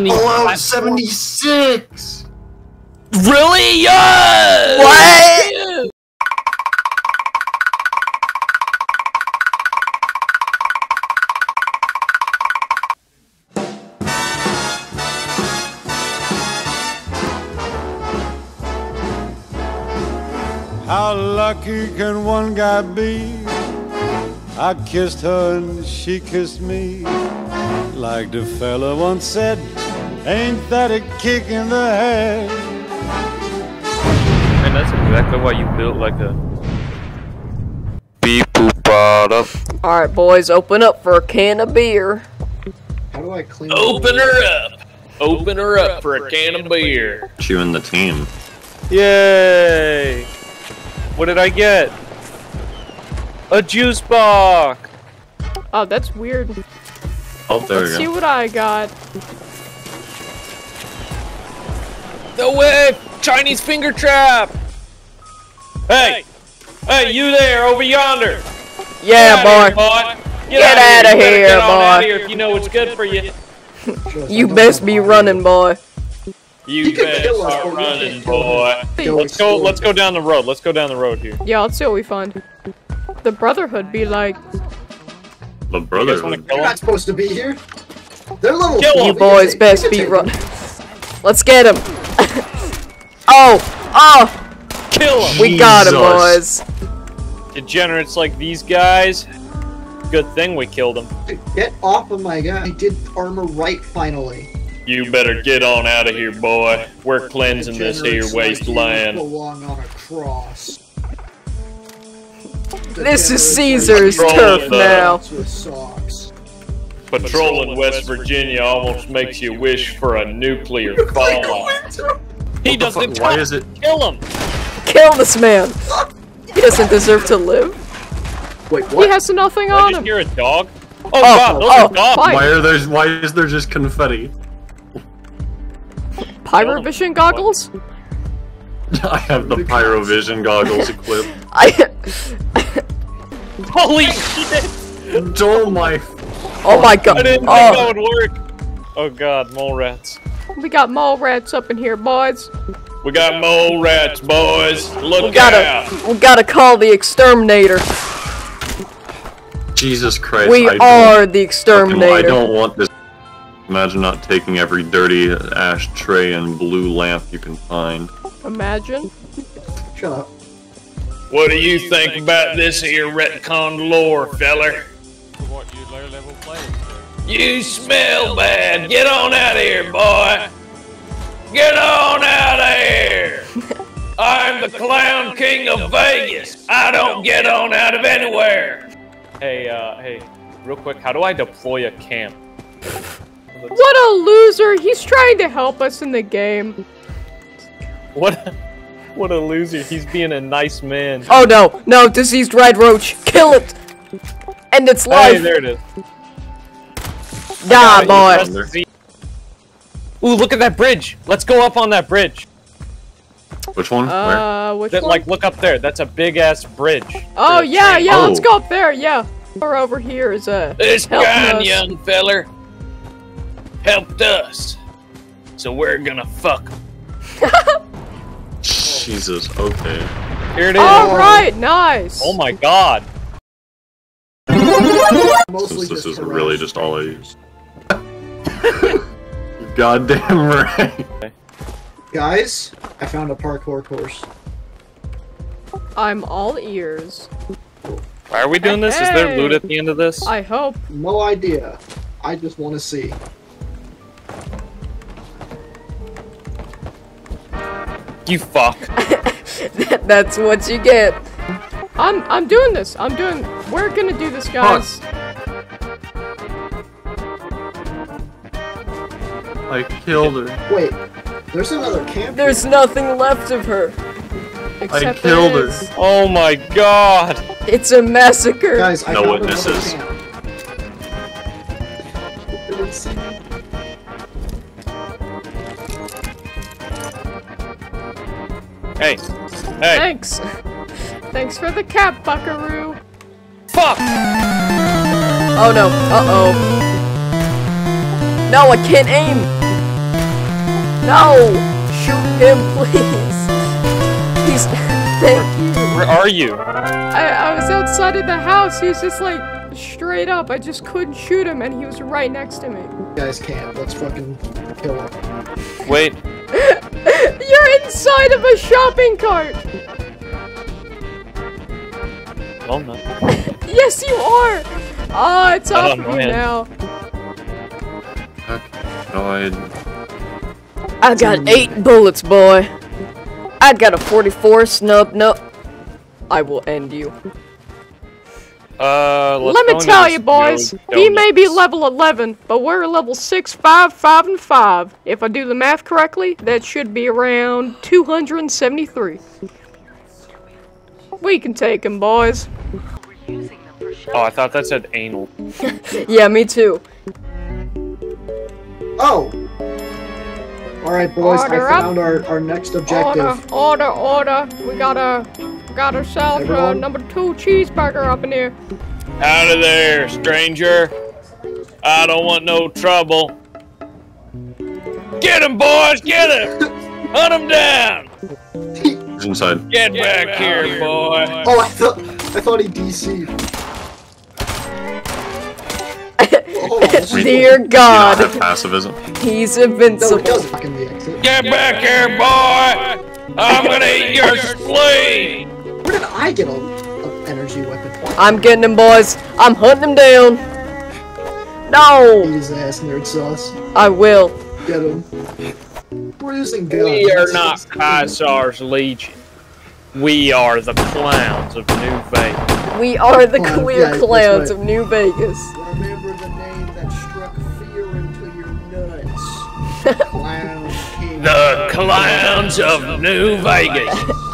Fallout 76! Really? Yeah! What? How lucky can one guy be? I kissed her and she kissed me. Like the fella once said, ain't that a kick in the head? And that's exactly why you built like a beep boop bada. Alright, boys, open up for a can of beer. How do I clean Open her up! Open her up for a can of beer. You and the team. Yay! What did I get? A juice box! Oh, that's weird. Oh, there Let's we see what I got. No way! Chinese finger trap! Hey! Hey, you there, over yonder! Yeah, Get outta boy. here, boy! Get outta outta You better here, get on outta boy. here if you know what's good for you. You best be running, boy. You He could better kill us, start running, boy. Let's go. Let's go down the road. Let's go down the road here. Yeah, let's see what we find. The Brotherhood be like, The You want to Brotherhood. kill You're not supposed to be here. They're level Kill 'em. four. You boys best we can be running. Let's get him. Oh, oh, Kill him. we got him, boys. Degenerates like these guys. Good thing we killed them. Get off of my guy. I did armor right finally. You better get on out of here, boy. We're cleansing this here Degenerates like you wasteland. belong on a cross. This is Caesar's like turf now. with socks. Patrolling West Virginia almost makes you wish for a nuclear fallout. He What doesn't? Why is it? Kill him. Kill this man. He doesn't deserve to live. Wait, what? he has nothing Did I on just him. hear a dog? Oh, oh god, those oh, are dogs. Why are there? Why is there just confetti? Pyrovision goggles? I have the pyrovision goggles equipped. I. Holy shit! Oh my! Oh my god! I didn't think oh. that Oh, would work. Oh god, mole rats. We got mole rats up in here, boys. We got mole rats, boys. Look we gotta, out. we gotta call the exterminator. Jesus Christ! We I are the fucking- I don't want this. Imagine not taking every dirty ashtray and blue lamp you can find. Imagine. Shut up. What do you think about this here retcon lore, feller? You smell bad. Get on out of here, boy. Get on out of here. I'm the clown king of Vegas. I don't get on out of anywhere. Hey, uh, hey, real quick, how do I deploy a camp? What a loser! He's trying to help us in the game. What? What a loser. He's being a nice man. Oh no, no, diseased red roach. Kill it. End its Hey, there it is. Die, Press boy. Ooh, look at that bridge. Let's go up on that bridge. Which one? Where? Uh, which That, one? like, look up there. That's a big ass bridge. oh For a yeah, train. yeah. Let's Oh. go up there. Yeah. Or over here is uh. This Helping kind us. young feller helped us, so we're gonna fuck. 'em. Jesus. Okay. Here it is. All right, nice. Oh my god. Mostly Since this just is really just all I use. Goddamn right. Guys, I found a parkour course. I'm all ears. Why are we doing this? Is there loot at the end of this? I hope. No idea. I just want to see. You fuck. That's what you get. I'm I'm doing this. I'm doing. We're gonna do this, guys. I killed her. Wait, there's another camp. There's nothing left of her. Except killed her. this. Oh my god. It's a massacre. Guys, I No found witnesses. another camp. Didn't see me. Hey. Hey. Thanks. Thanks for the cap, Buckaroo. Fuck. Oh no. Uh oh. No, I can't aim. No! Shoot him, please! He's. Thank you. Where are you? I, I was outside of the house. He was just like straight up. I just couldn't shoot him, and he was right next to me. You guys can't. Let's fucking kill him. Wait. You're inside of a shopping cart. Oh no. Yes, you are. Ah, it's I off don't of know, you now. God. I got eight bullets, boy. I got a 44 snub. No. I will end you. Uh, let's Let me tell you, boys. He may be level 11, but we're level 6, 5, 5, and 5. If I do the math correctly, that should be around 273. We can take him, boys. Oh, I thought that said anal. Yeah, me too. Oh! Alright, boys, Order I up. found our, our next objective. order, order. We got a, got ourselves a Everyone? number two cheeseburger up in here. Out of there, stranger. I don't want no trouble. Get him, boys! Get him! Hunt him down! He's inside. Get back here, boy! Oh, I thought I thought he DC'd. Oh, shit. Dear Do you not God, have pacifism? he's invincible. doesn't the exit. Get back here, boy! I'm gonna eat your spleen! Where did I get a, a energy weapon? I'm getting him, boys. I'm hunting him down. No! Eat No, his ass, nerd sauce. I will. Get him. We're using guns. We are not Caesar's Legion. We are the clowns of New Vegas. We are the oh, Clown, queer yeah, clowns right. of New Vegas. Remember the name that struck fear into your nuts. Clown King. The clowns of New Vegas.